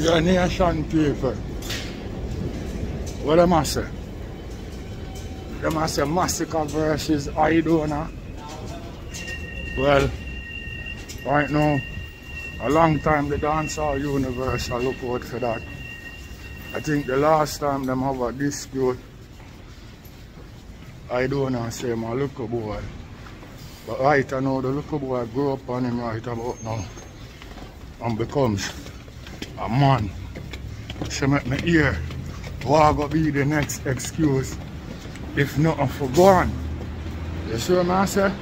Your nation people. What am I say? Them I say Masicka versus Aidonia. Well, right now, a long time the dancehall universe I look out for that. I think the last time them have a dispute, Aidonia say my little boy. But right now the little boy grew up on him right about now and becomes a man. So make me hear what gonna be the next excuse if nothing for gone. You see what I say?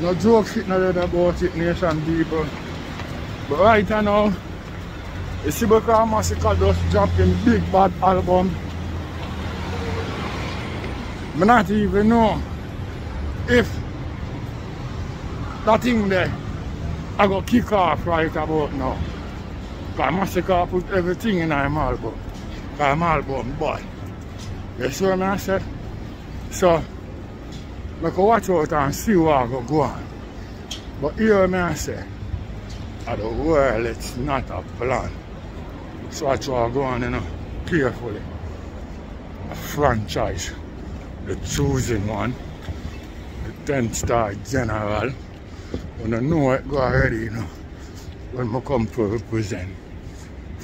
No joke shit no about it, nation people. But right now, you see because Masicka just dropping big bad album. I not even know if that thing there I got kick off right about now. Because Masicka put everything in my album. Because my album boy. You see what I say? So, I can watch out and see what go go on. But here I say, at the world it's not a plan. So I to go on, you know, carefully. A franchise, the choosing one, the 10 star general. When I know it go already, you know, when I come to represent.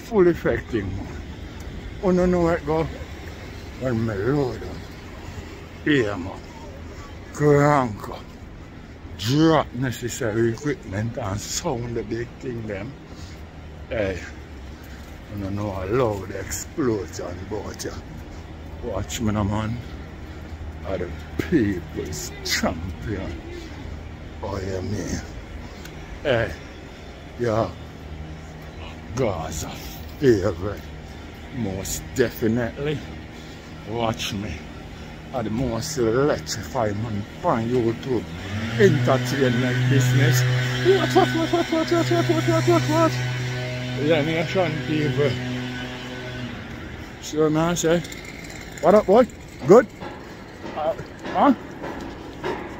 Full effective man. When I know it go, when I load up earmuff, crank drop necessary equipment and sound the big thing them. Hey, don't know a loud explosion but you. Watch me man. Are the people's champion. Oh yeah man. Hey, yeah. Gaza favorite. Most definitely. Watch me are the most electrifying man on YouTube. Entertainment business. What, what, what, what, what, what, what, what, what, what, what? Yeah, nation people. Sure, man, say. What up, boy? Good? Uh, huh?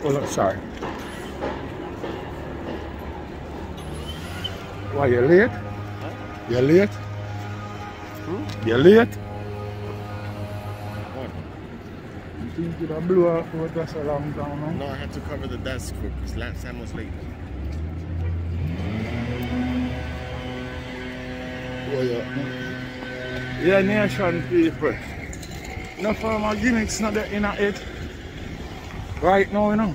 Oh, look, sorry. Why, you late? Huh? You late? Hmm? You late? think it would blow off for just a long time now? No, I had to cover the desk because last time was late. Oh yeah. Yeah, nation people. No formal gimmicks not that in it. Right now, you know.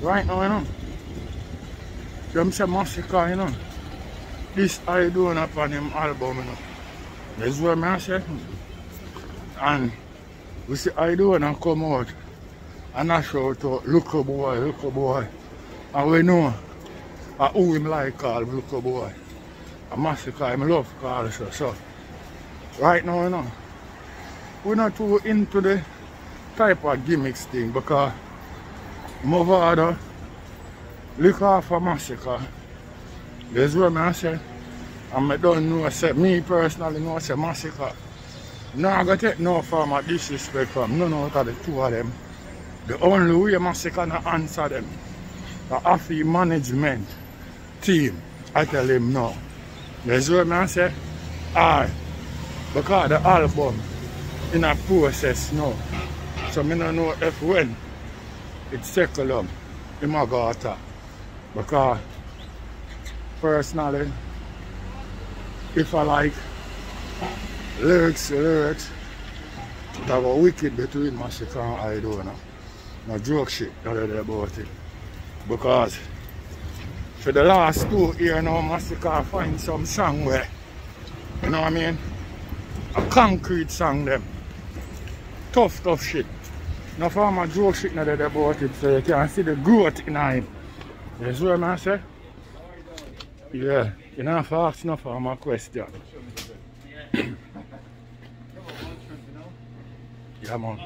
Right now, you know. Them say Masicka, you know. This I doing up on him album, you know. That's what I say. And we see I do when I come out and I shout out, look a boy, look a boy. And we know uh, who him like call look a boy. A Masicka him love call so, so right now you know we're not too into the type of gimmicks thing because my father look off a Masicka. That's what I say. And I don't know, say, me personally know, say massacre no, I got take no form of disrespect from none out of the two of them. The only way I can answer them, the AFI management team, I tell him no. That's what I say? I, because the album in a process now. So I don't know if when it's it might go attack. Because personally, if I like lyrics, lyrics. Have a wicked between my Masicka and I, Aidonia. No joke shit really about it. Because for the last two years now, Masicka find some song where, you know what I mean? A concrete song them. Tough, tough shit. No form joke shit not about it, so you can see the growth in him. See what I say? Yeah, you know, for ask no form of question. Yeah man.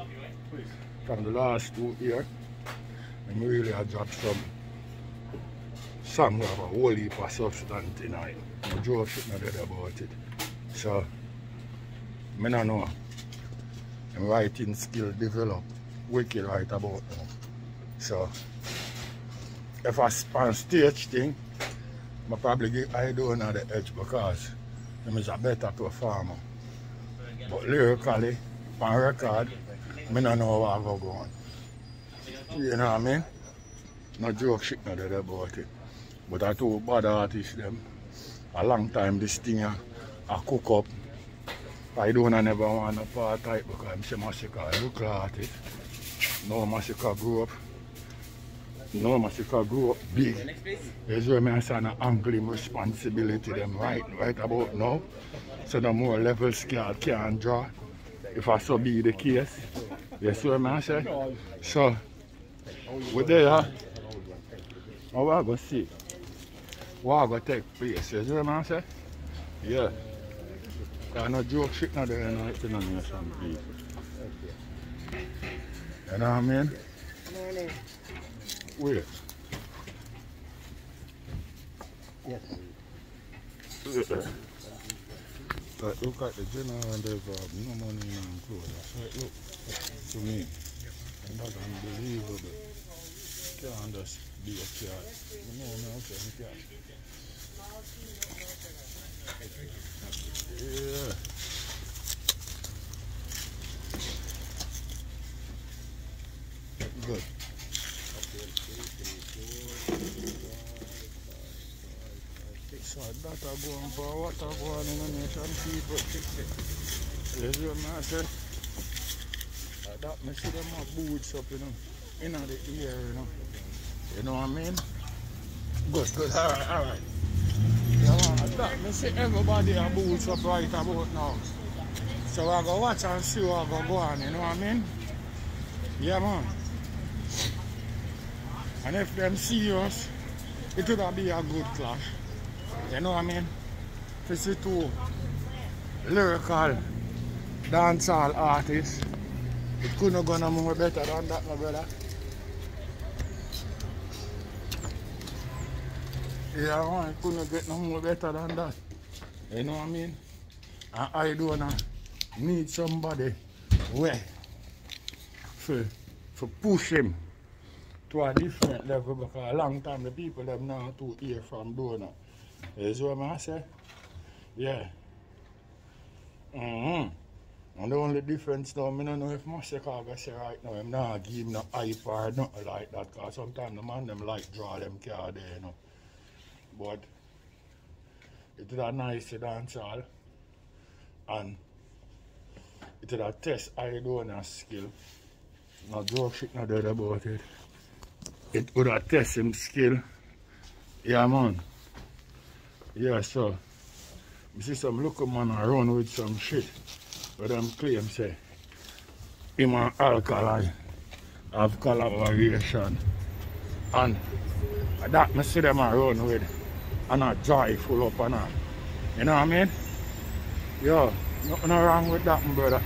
From the last two years, I really have dropped some song with a whole heap of substance in it. Joke shit not about it. So I don't know. My writing skill develop wicked right about now. So if I span stage thing, I probably get I don't know the edge because him is a better performer. But lyrically, on record, me don't know what I go go on. You know what I mean? No joke shit no dead about it. But I told bad artists them a long time this thing a, a cook up. I don't I never want a part type because I'm say Masicka look like it. No Masicka grew up. No Masicka grew up big. That's where I say an angling responsibility them right right about now. So the more level scale can draw. If I so be the case. That's what I say. So we there. How I go see? What I go take place? See what I say? Yeah. There's no joke shit not there, no, it's the nation people. You know what I mean? Morning. Wait. Yes. Yeah. But look at the general and they've uh, no money in them clothes. That's right, look. To me. And that's unbelievable. Can't just be a cat. You know, no, okay, a cat. Yeah. Good. So that I go on for what I go on in the nation people. You see what I eh? say? Like that me see them have boots up, you know, in the ear, you know. You know what I mean? Good, good, alright, alright. Yeah, man, that me see everybody have boots up right about now. So I go watch and see what I go go on, you know what I mean? Yeah, man. And if them see us, it would be a good clash. You know what I mean? To see two lyrical dancehall artists, it couldn't go no more better than that, my brother. Yeah, man, it couldn't get no more better than that. You know what I mean? And I don't need somebody where for, for push him to a different level because a long time the people them now to hear from Dona. Is what man say? Yeah. Mm-hmm. And the only difference now, I don't know if Master Carver say right now, I'm not give him no hype or nothing like that, because sometimes the man them like draw them car there, you know. But it is a nice dance hall and it is a test I don't have skill. No joke shit not dead about it. It would have test him skill. Yeah man. Yeah so you see some local man around with some shit. But them claim say him and Alkaline have collaboration. And that me see them around with and a joyful up and all. You know what I mean? Yo, nothing wrong with that, brother.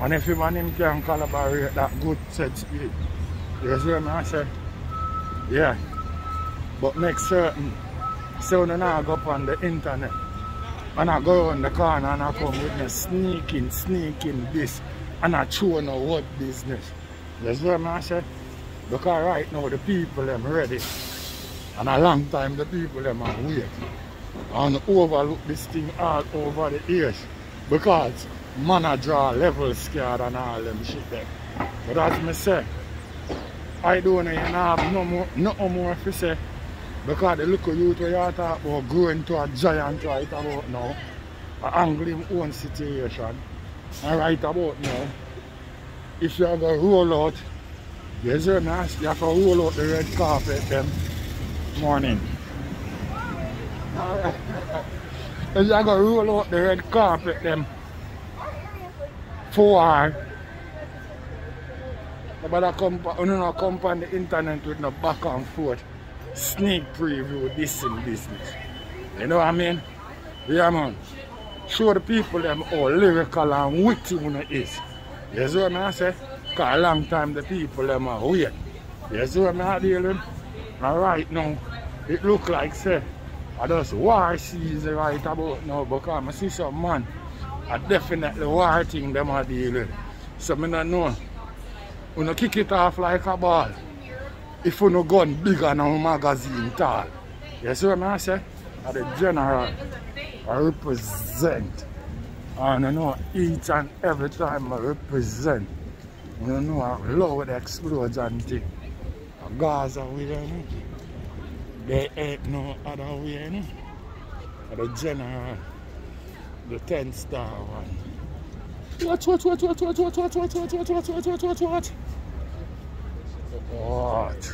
And if him and him can collaborate that good set speed, you see what I say? Yeah. But make certain so when I go up on the internet and I go around the corner and I come with me sneaking, sneaking this and I show no what business. That's what I say? Because right now the people them ready. And a long time the people them are wait. And overlook this thing all over the years. Because man a draw level scared and all them shit there. But as me say, I don't know you have no more no more to say. Because the little youth where you talk about to a giant right about now. A angling own situation. And right about now. If you have a roll out, me, you have to roll out the red carpet them morning. If you have to roll out the red carpet them four hours. Nobody come, you know, come on the internet with no back and forth. Sneak preview this in business. You know what I mean? Yeah man. Show the people them how lyrical and witty one is. You see what I say? Cause a long time the people them are weird. You see what I'm dealing? And right now, it look like say I just war season right about now because I see some man I definitely war thing them are dealing. So I don't know. When you kick it off like a ball, if you no gun bigger than a magazine tall. You see what I say? are the general I represent. And you know, each and every time I represent, you know, I love the explosion thing. Gaza with them. There ain't no other way, you know. The general, the 10 star one. Watch, watch, watch, watch, watch, watch, watch, watch, watch, watch, watch, watch, watch, watch, what?